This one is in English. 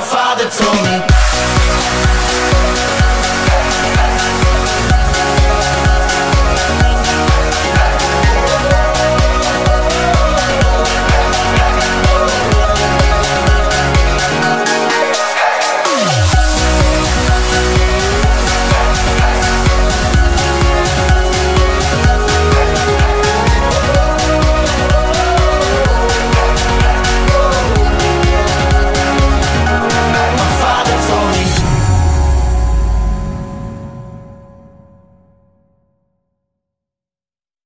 father told me